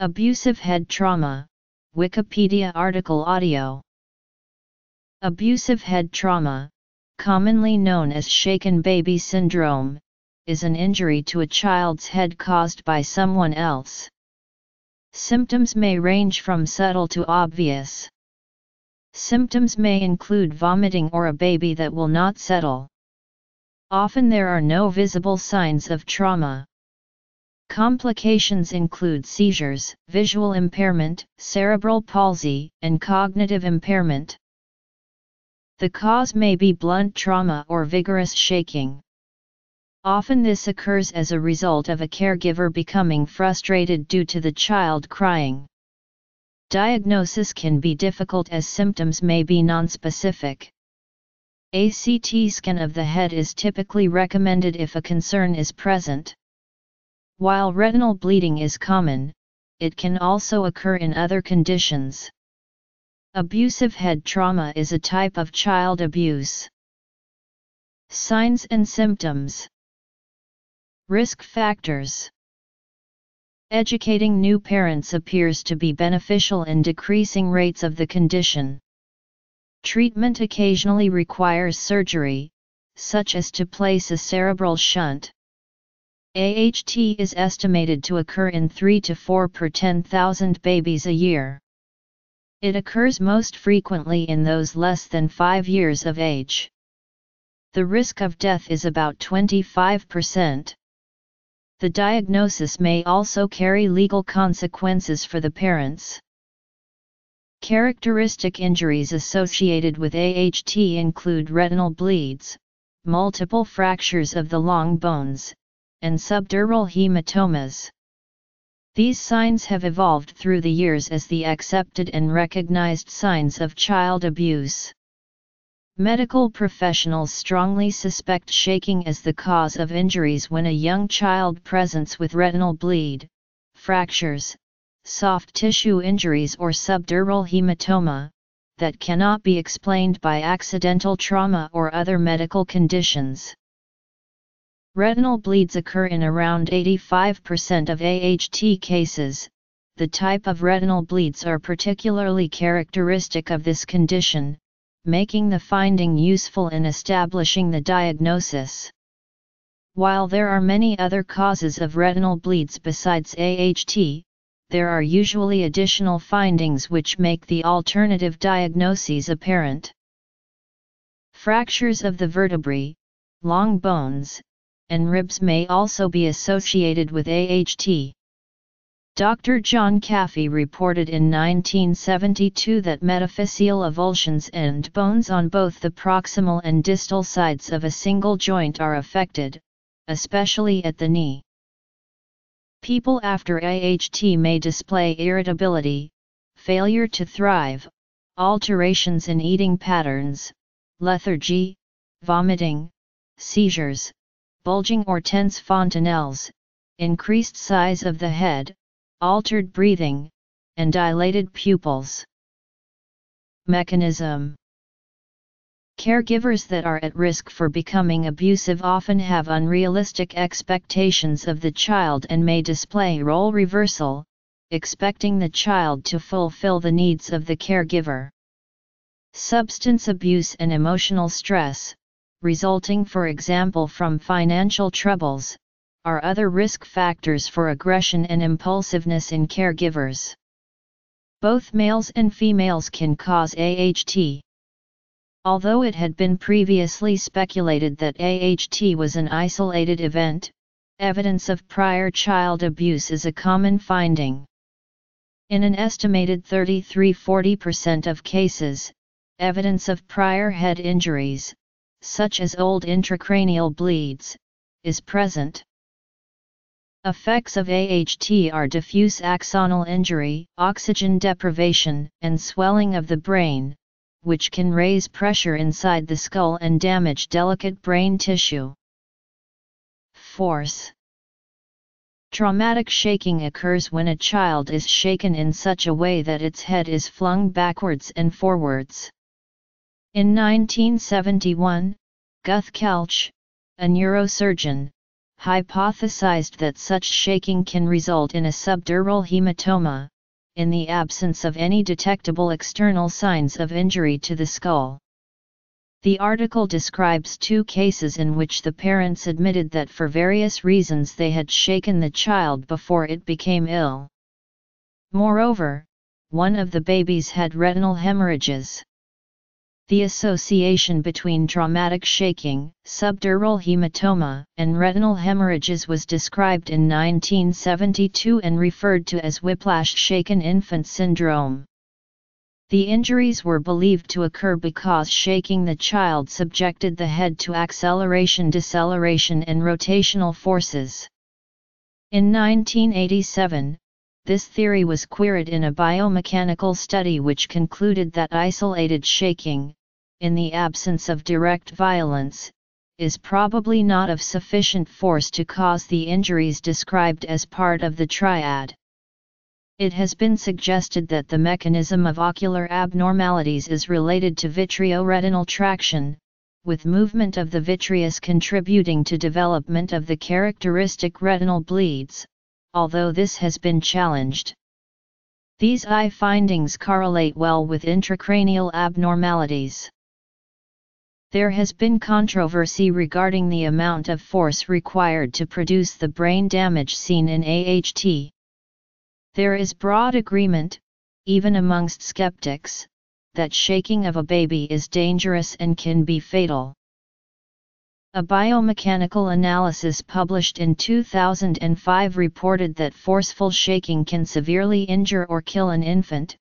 Abusive head trauma, Wikipedia article audio. Abusive head trauma, commonly known as shaken baby syndrome, is an injury to a child's head caused by someone else. Symptoms may range from subtle to obvious. Symptoms may include vomiting or a baby that will not settle. Often there are no visible signs of trauma. Complications include seizures, visual impairment, cerebral palsy, and cognitive impairment. The cause may be blunt trauma or vigorous shaking. Often this occurs as a result of a caregiver becoming frustrated due to the child crying. Diagnosis can be difficult as symptoms may be nonspecific. A CT scan of the head is typically recommended if a concern is present. While retinal bleeding is common, it can also occur in other conditions. Abusive head trauma is a type of child abuse. Signs and symptoms Risk factors Educating new parents appears to be beneficial in decreasing rates of the condition. Treatment occasionally requires surgery, such as to place a cerebral shunt. AHT is estimated to occur in 3 to 4 per 10,000 babies a year. It occurs most frequently in those less than 5 years of age. The risk of death is about 25%. The diagnosis may also carry legal consequences for the parents. Characteristic injuries associated with AHT include retinal bleeds, multiple fractures of the long bones, and subdural hematomas. These signs have evolved through the years as the accepted and recognized signs of child abuse. Medical professionals strongly suspect shaking as the cause of injuries when a young child presents with retinal bleed, fractures, soft tissue injuries or subdural hematoma, that cannot be explained by accidental trauma or other medical conditions. Retinal bleeds occur in around 85% of AHT cases. The type of retinal bleeds are particularly characteristic of this condition, making the finding useful in establishing the diagnosis. While there are many other causes of retinal bleeds besides AHT, there are usually additional findings which make the alternative diagnoses apparent. Fractures of the vertebrae, long bones, and ribs may also be associated with AHT. Dr. John Caffey reported in 1972 that metaphyseal avulsions and bones on both the proximal and distal sides of a single joint are affected, especially at the knee. People after AHT may display irritability, failure to thrive, alterations in eating patterns, lethargy, vomiting, seizures, bulging or tense fontanelles, increased size of the head, altered breathing, and dilated pupils. Mechanism Caregivers that are at risk for becoming abusive often have unrealistic expectations of the child and may display role reversal, expecting the child to fulfill the needs of the caregiver. Substance abuse and emotional stress, resulting for example from financial troubles, are other risk factors for aggression and impulsiveness in caregivers. Both males and females can cause AHT. Although it had been previously speculated that AHT was an isolated event, evidence of prior child abuse is a common finding. In an estimated 33-40% of cases, evidence of prior head injuries, such as old intracranial bleeds, is present. Effects of AHT are diffuse axonal injury, oxygen deprivation, and swelling of the brain, which can raise pressure inside the skull and damage delicate brain tissue. Force Traumatic shaking occurs when a child is shaken in such a way that its head is flung backwards and forwards. In 1971, Guthkelch, a neurosurgeon, hypothesized that such shaking can result in a subdural hematoma, in the absence of any detectable external signs of injury to the skull. The article describes two cases in which the parents admitted that for various reasons they had shaken the child before it became ill. Moreover, one of the babies had retinal hemorrhages. The association between traumatic shaking, subdural hematoma, and retinal hemorrhages was described in 1972 and referred to as whiplash shaken infant syndrome. The injuries were believed to occur because shaking the child subjected the head to acceleration deceleration and rotational forces. In 1987, this theory was queried in a biomechanical study which concluded that isolated shaking, in the absence of direct violence, is probably not of sufficient force to cause the injuries described as part of the triad. It has been suggested that the mechanism of ocular abnormalities is related to vitreoretinal traction, with movement of the vitreous contributing to development of the characteristic retinal bleeds, although this has been challenged. These eye findings correlate well with intracranial abnormalities. There has been controversy regarding the amount of force required to produce the brain damage seen in AHT. There is broad agreement, even amongst skeptics, that shaking of a baby is dangerous and can be fatal. A biomechanical analysis published in 2005 reported that forceful shaking can severely injure or kill an infant,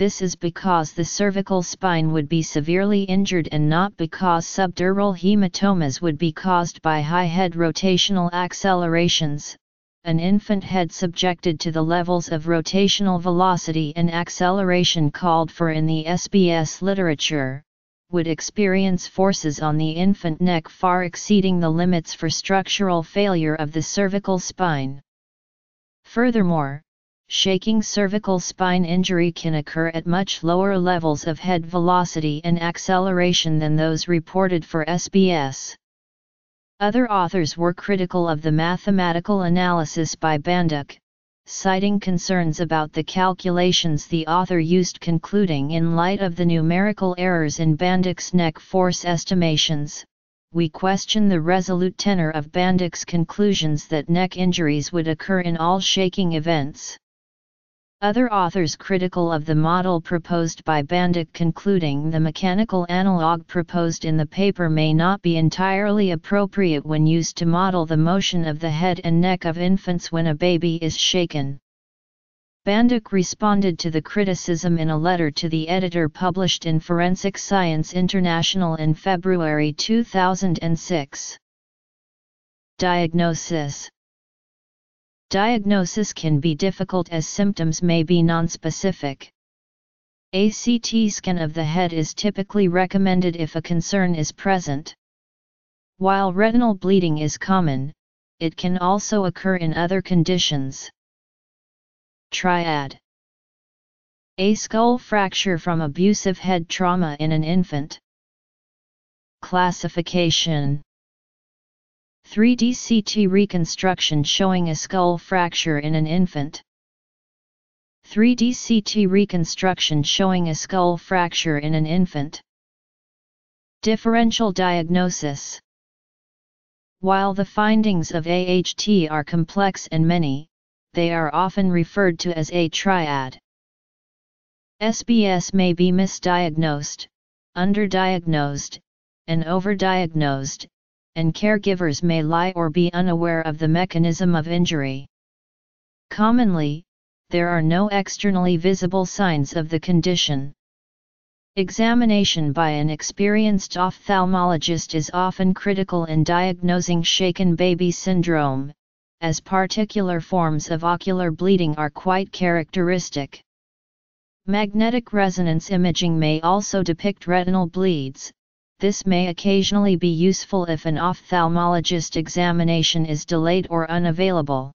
this is because the cervical spine would be severely injured and not because subdural hematomas would be caused by high head rotational accelerations. An infant head subjected to the levels of rotational velocity and acceleration called for in the SBS literature, would experience forces on the infant neck far exceeding the limits for structural failure of the cervical spine. Furthermore, shaking cervical spine injury can occur at much lower levels of head velocity and acceleration than those reported for SBS. Other authors were critical of the mathematical analysis by Bandak, citing concerns about the calculations the author used concluding in light of the numerical errors in Bandak's neck force estimations, we question the resolute tenor of Bandak's conclusions that neck injuries would occur in all shaking events. Other authors critical of the model proposed by Bandak concluding the mechanical analog proposed in the paper may not be entirely appropriate when used to model the motion of the head and neck of infants when a baby is shaken. Bandak responded to the criticism in a letter to the editor published in Forensic Science International in February 2006. Diagnosis Diagnosis can be difficult as symptoms may be nonspecific. A CT scan of the head is typically recommended if a concern is present. While retinal bleeding is common, it can also occur in other conditions. Triad A skull fracture from abusive head trauma in an infant. Classification 3D CT reconstruction showing a skull fracture in an infant. 3D CT reconstruction showing a skull fracture in an infant. Differential diagnosis. While the findings of AHT are complex and many, they are often referred to as a triad. SBS may be misdiagnosed, underdiagnosed, and overdiagnosed, and caregivers may lie or be unaware of the mechanism of injury. Commonly, there are no externally visible signs of the condition. Examination by an experienced ophthalmologist is often critical in diagnosing shaken baby syndrome, as particular forms of ocular bleeding are quite characteristic. Magnetic resonance imaging may also depict retinal bleeds, this may occasionally be useful if an ophthalmologist examination is delayed or unavailable.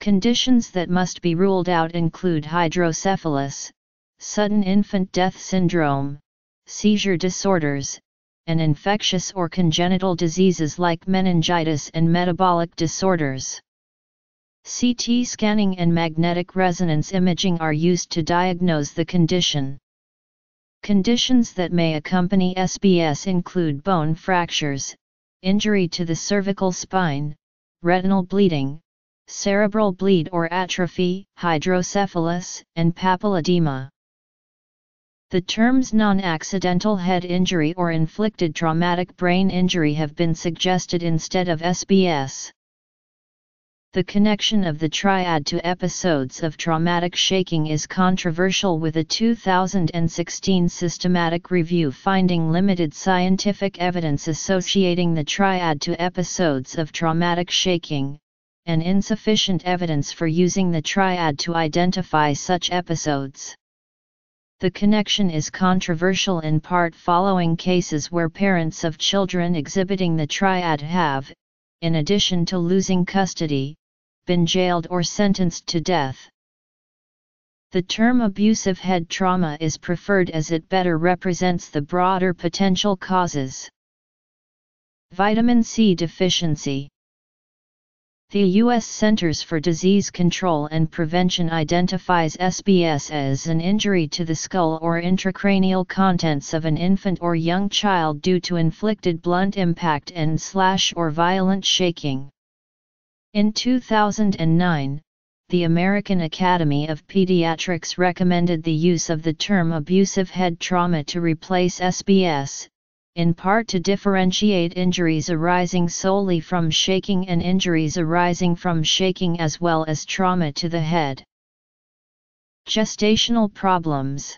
Conditions that must be ruled out include hydrocephalus, sudden infant death syndrome, seizure disorders, and infectious or congenital diseases like meningitis and metabolic disorders. CT scanning and magnetic resonance imaging are used to diagnose the condition. Conditions that may accompany SBS include bone fractures, injury to the cervical spine, retinal bleeding, cerebral bleed or atrophy, hydrocephalus, and papilledema. The terms non-accidental head injury or inflicted traumatic brain injury have been suggested instead of SBS. The connection of the triad to episodes of traumatic shaking is controversial with a 2016 systematic review finding limited scientific evidence associating the triad to episodes of traumatic shaking, and insufficient evidence for using the triad to identify such episodes. The connection is controversial in part following cases where parents of children exhibiting the triad have, in addition to losing custody, been jailed or sentenced to death. The term abusive head trauma is preferred as it better represents the broader potential causes. Vitamin C deficiency The U.S. Centers for Disease Control and Prevention identifies SBS as an injury to the skull or intracranial contents of an infant or young child due to inflicted blunt impact and slash or violent shaking. In 2009, the American Academy of Pediatrics recommended the use of the term abusive head trauma to replace SBS, in part to differentiate injuries arising solely from shaking and injuries arising from shaking as well as trauma to the head. Gestational problems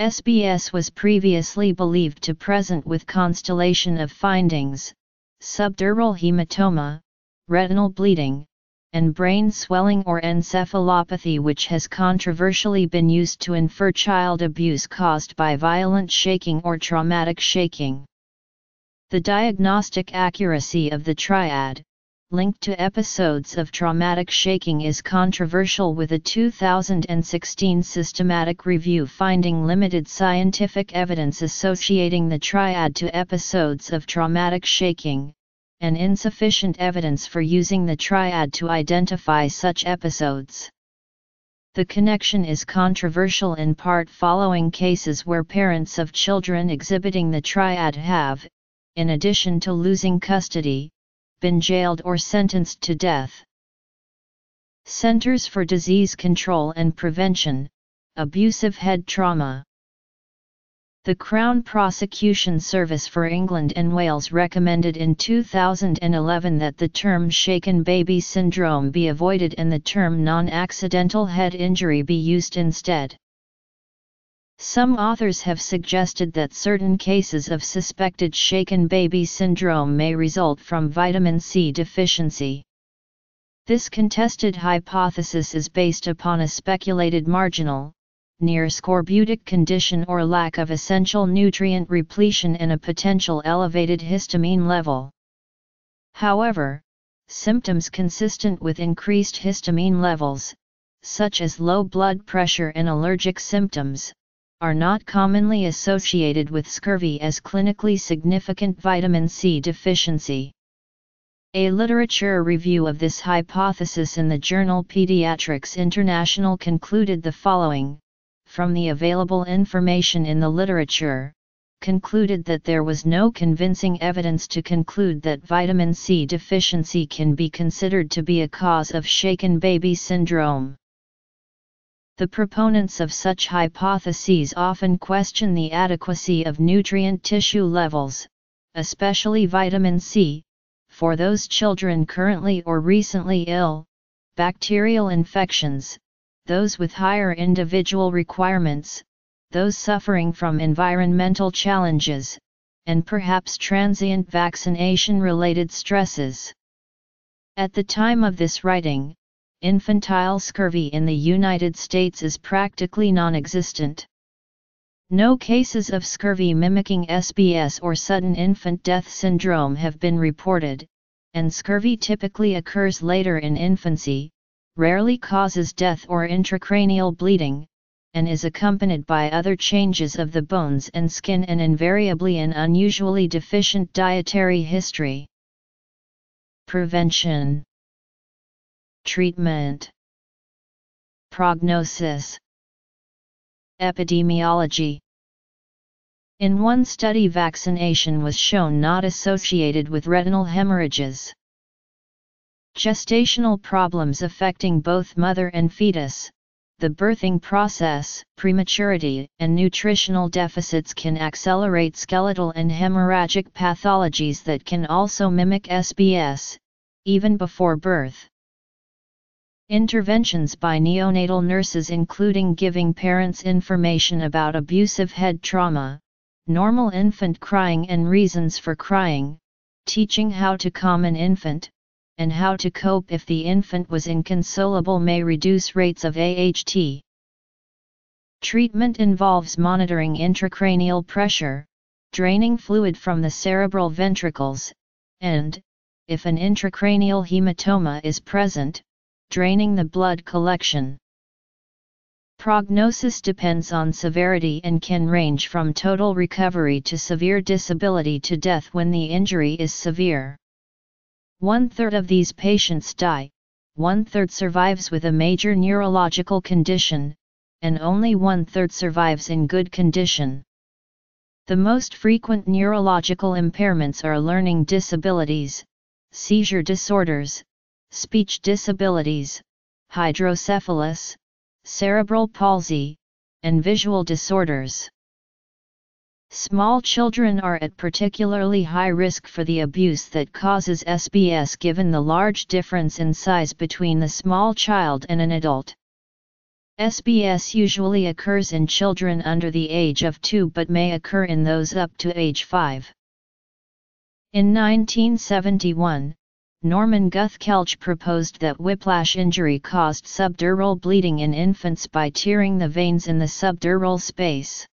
SBS was previously believed to present with constellation of findings, subdural hematoma, retinal bleeding, and brain swelling or encephalopathy which has controversially been used to infer child abuse caused by violent shaking or traumatic shaking. The diagnostic accuracy of the triad, linked to episodes of traumatic shaking is controversial with a 2016 systematic review finding limited scientific evidence associating the triad to episodes of traumatic shaking, and insufficient evidence for using the triad to identify such episodes. The connection is controversial in part following cases where parents of children exhibiting the triad have, in addition to losing custody, been jailed or sentenced to death. Centers for Disease Control and Prevention, Abusive Head Trauma the Crown Prosecution Service for England and Wales recommended in 2011 that the term shaken baby syndrome be avoided and the term non-accidental head injury be used instead. Some authors have suggested that certain cases of suspected shaken baby syndrome may result from vitamin C deficiency. This contested hypothesis is based upon a speculated marginal, near scorbutic condition or lack of essential nutrient repletion and a potential elevated histamine level. However, symptoms consistent with increased histamine levels, such as low blood pressure and allergic symptoms, are not commonly associated with scurvy as clinically significant vitamin C deficiency. A literature review of this hypothesis in the journal Pediatrics International concluded the following from the available information in the literature, concluded that there was no convincing evidence to conclude that vitamin C deficiency can be considered to be a cause of shaken baby syndrome. The proponents of such hypotheses often question the adequacy of nutrient tissue levels, especially vitamin C, for those children currently or recently ill, bacterial infections, those with higher individual requirements, those suffering from environmental challenges, and perhaps transient vaccination related stresses. At the time of this writing, infantile scurvy in the United States is practically non existent. No cases of scurvy mimicking SBS or sudden infant death syndrome have been reported, and scurvy typically occurs later in infancy, rarely causes death or intracranial bleeding, and is accompanied by other changes of the bones and skin and invariably an unusually deficient dietary history. Prevention Treatment Prognosis Epidemiology In one study vaccination was shown not associated with retinal hemorrhages. Gestational problems affecting both mother and fetus, the birthing process, prematurity, and nutritional deficits can accelerate skeletal and hemorrhagic pathologies that can also mimic SBS, even before birth. Interventions by neonatal nurses including giving parents information about abusive head trauma, normal infant crying and reasons for crying, teaching how to calm an infant, and how to cope if the infant was inconsolable may reduce rates of AHT. Treatment involves monitoring intracranial pressure, draining fluid from the cerebral ventricles, and, if an intracranial hematoma is present, draining the blood collection. Prognosis depends on severity and can range from total recovery to severe disability to death when the injury is severe. One third of these patients die, one third survives with a major neurological condition, and only one third survives in good condition. The most frequent neurological impairments are learning disabilities, seizure disorders, speech disabilities, hydrocephalus, cerebral palsy, and visual disorders. Small children are at particularly high risk for the abuse that causes SBS given the large difference in size between the small child and an adult. SBS usually occurs in children under the age of 2 but may occur in those up to age 5. In 1971, Norman Guthkelch proposed that whiplash injury caused subdural bleeding in infants by tearing the veins in the subdural space.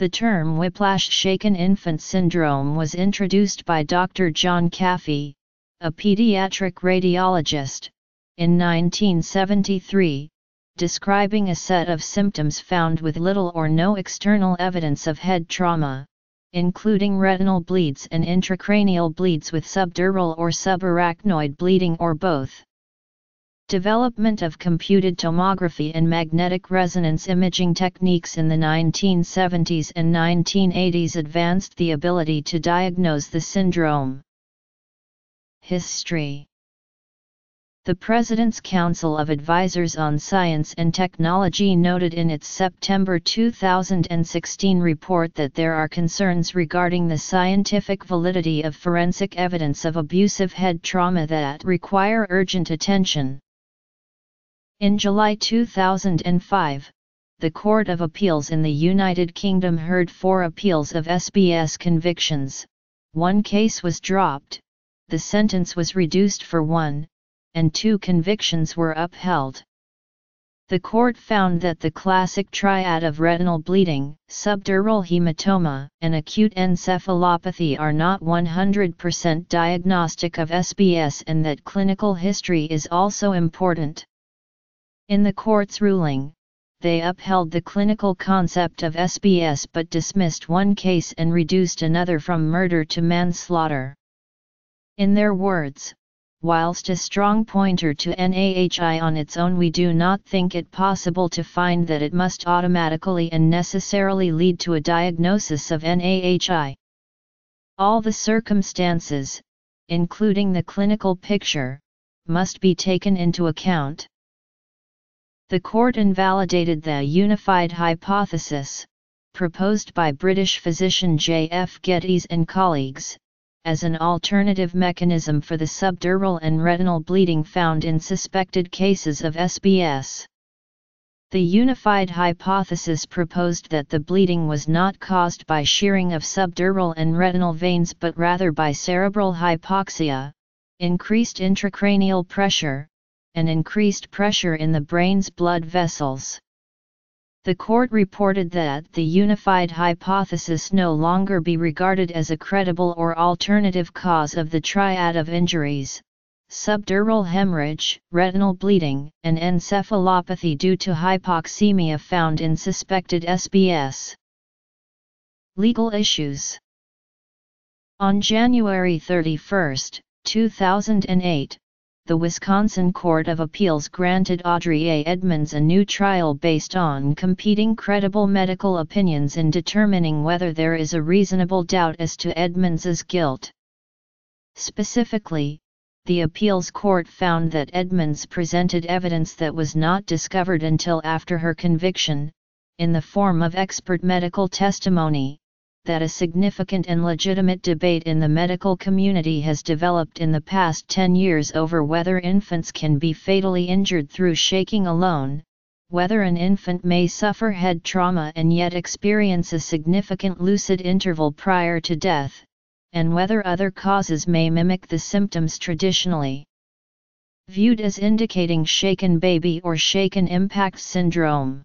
The term whiplash shaken infant syndrome was introduced by Dr. John Caffey, a pediatric radiologist, in 1973, describing a set of symptoms found with little or no external evidence of head trauma, including retinal bleeds and intracranial bleeds with subdural or subarachnoid bleeding or both. Development of computed tomography and magnetic resonance imaging techniques in the 1970s and 1980s advanced the ability to diagnose the syndrome. History the President's Council of Advisors on Science and Technology noted in its September 2016 report that there are concerns regarding the scientific validity of forensic evidence of abusive head trauma that require urgent attention. In July 2005, the Court of Appeals in the United Kingdom heard four appeals of SBS convictions, one case was dropped, the sentence was reduced for one, and two convictions were upheld. The court found that the classic triad of retinal bleeding, subdural hematoma, and acute encephalopathy are not 100% diagnostic of SBS and that clinical history is also important. In the court's ruling, they upheld the clinical concept of SBS but dismissed one case and reduced another from murder to manslaughter. In their words, whilst a strong pointer to NAHI on its own we do not think it possible to find that it must automatically and necessarily lead to a diagnosis of NAHI. All the circumstances, including the clinical picture, must be taken into account. The court invalidated the unified hypothesis, proposed by British physician J. F. Geddes and colleagues, as an alternative mechanism for the subdural and retinal bleeding found in suspected cases of SBS. The unified hypothesis proposed that the bleeding was not caused by shearing of subdural and retinal veins but rather by cerebral hypoxia, increased intracranial pressure, and increased pressure in the brain's blood vessels. The court reported that the unified hypothesis no longer be regarded as a credible or alternative cause of the triad of injuries, subdural hemorrhage, retinal bleeding, and encephalopathy due to hypoxemia found in suspected SBS. Legal issues On January 31, 2008, the Wisconsin Court of Appeals granted Audrey A. Edmonds a new trial based on competing credible medical opinions in determining whether there is a reasonable doubt as to Edmonds's guilt. Specifically, the appeals court found that Edmonds presented evidence that was not discovered until after her conviction, in the form of expert medical testimony, that a significant and legitimate debate in the medical community has developed in the past 10 years over whether infants can be fatally injured through shaking alone, whether an infant may suffer head trauma and yet experience a significant lucid interval prior to death, and whether other causes may mimic the symptoms traditionally. Viewed as indicating shaken baby or shaken impact syndrome.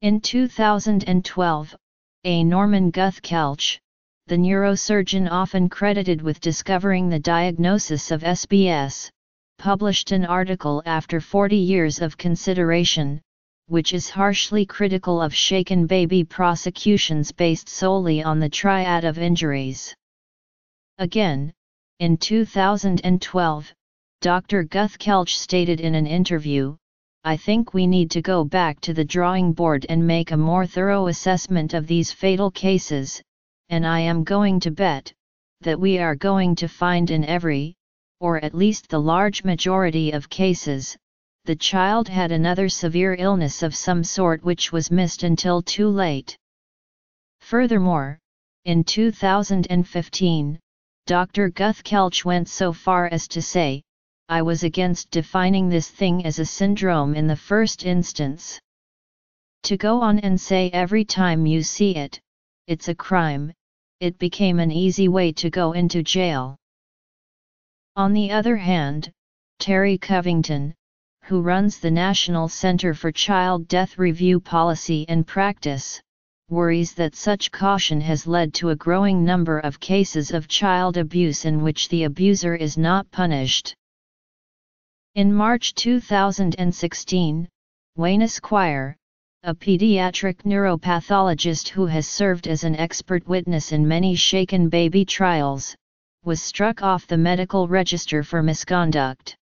In 2012, A. Norman Guthkelch, the neurosurgeon often credited with discovering the diagnosis of SBS, published an article after 40 years of consideration, which is harshly critical of shaken baby prosecutions based solely on the triad of injuries. Again, in 2012, Dr. Guthkelch stated in an interview, I think we need to go back to the drawing board and make a more thorough assessment of these fatal cases, and I am going to bet, that we are going to find in every, or at least the large majority of cases, the child had another severe illness of some sort which was missed until too late. Furthermore, in 2015, Dr. Guthkelch went so far as to say, I was against defining this thing as a syndrome in the first instance. To go on and say every time you see it, it's a crime, it became an easy way to go into jail. On the other hand, Teri Covington, who runs the National Center for Child Death Review Policy and Practice, worries that such caution has led to a growing number of cases of child abuse in which the abuser is not punished. In March 2016, Waney Squier, a pediatric neuropathologist who has served as an expert witness in many shaken baby trials, was struck off the medical register for misconduct.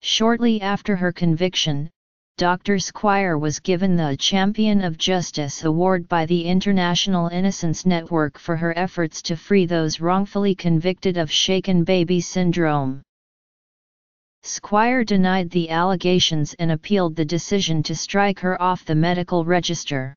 Shortly after her conviction, Dr. Squier was given the Champion of Justice Award by the International Innocence Network for her efforts to free those wrongfully convicted of shaken baby syndrome. Squier denied the allegations and appealed the decision to strike her off the medical register.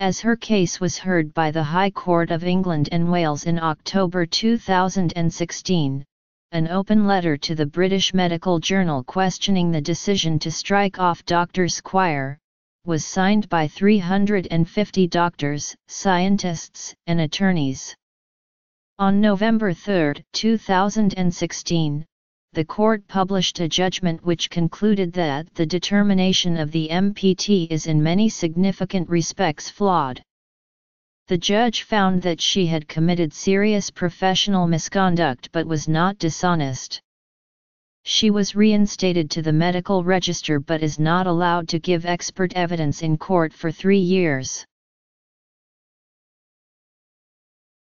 As her case was heard by the High Court of England and Wales in October 2016, an open letter to the British Medical Journal questioning the decision to strike off Dr. Squier, was signed by 350 doctors, scientists, and attorneys. On November 3, 2016, the court published a judgment which concluded that the determination of the MPT is in many significant respects flawed the judge found that she had committed serious professional misconduct but was not dishonest. She was reinstated to the medical register but is not allowed to give expert evidence in court for three years.